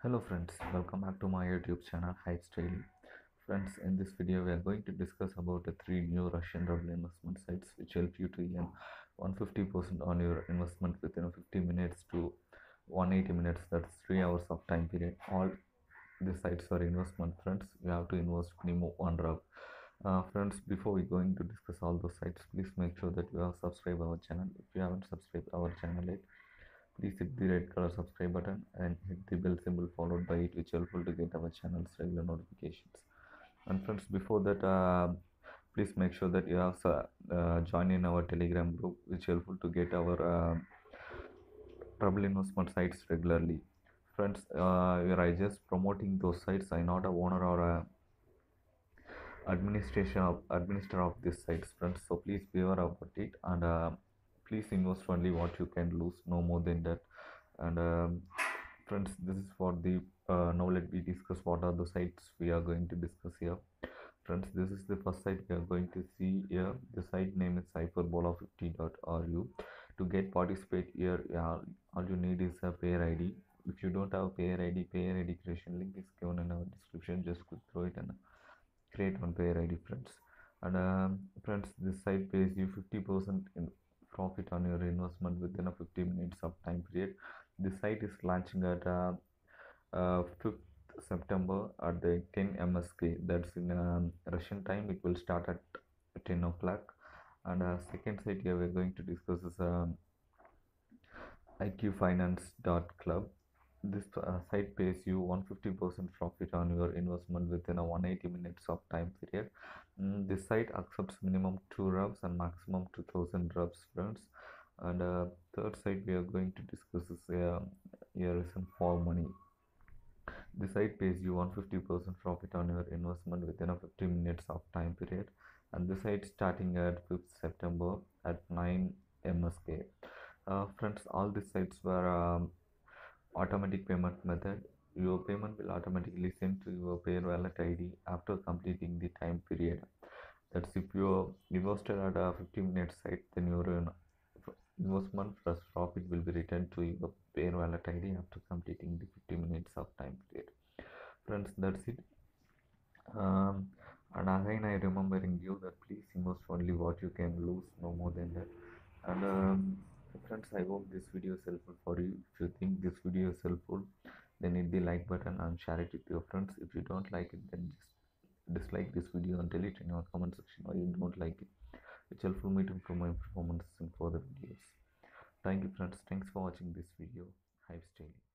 Hello friends, welcome back to my YouTube channel Hyips Daily. Friends, in this video we are going to discuss about the three new Russian ruble investment sites which help you to earn 150% on your investment within 50 minutes to 180 minutes. That's three hours of time period. All the sites are investment friends. You have to invest minimum one ruble. Uh, friends, before we going to discuss all those sites, please make sure that you have subscribed our channel. If you haven't subscribed our channel yet, please hit the red color subscribe button and hit the bell symbol followed by it which helpful to get our channel's regular notifications. And friends before that uh, please make sure that you have uh, join in our telegram group which helpful to get our uh, trouble investment sites regularly. Friends uh, we are just promoting those sites. I'm not a owner or a administration of administrator of these sites friends. So please be aware about it. And uh, please invest only what you can lose no more than that. And um, friends this is for the uh, now let me discuss what are the sites we are going to discuss here. Friends this is the first site we are going to see here. The site name is hyperbola50.ru to get participate here all you need is a Payeer id if you don't have Payeer id Payeer id creation link is given in our description. Just click through it and create one Payeer id friends. And um, friends this site pays you 50 percent in profit on your investment within a 15 minutes of time period. The site is launching at uh, uh, 5th september at the 10 msk that's in um, russian time. It will start at 10 o'clock. And uh, second site here we're going to discuss is um, iqfinance.club this uh, site pays you 150% profit on your investment within a 180 minutes of time period. Mm, this site accepts minimum 2 rubs and maximum 2000 rubs friends. And uh, third site we are going to discuss is uh, here is for money. The site pays you 150% profit on your investment within a 50 minutes of time period. And the site starting at 5th september at 9 msk uh, friends all these sites were um, automatic payment method. Your payment will automatically sent to your Payeer wallet id after completing the time period. That's if you invested at a 15 minute site then your investment plus profit will be returned to your Payeer wallet id after completing the 50 minutes of time period. Friends that's it. Um, and again i remembering you that please invest only what you can lose no more than that. And um, friends i hope this video is helpful for you. If you think this video is helpful then hit the like button and share it with your friends. If you don't like it then just dislike this video and tell it in your comment section. Why you don't like it it's helpful me to improve my performance in further videos. Thank you friends. Thanks for watching this video. Hyips Daily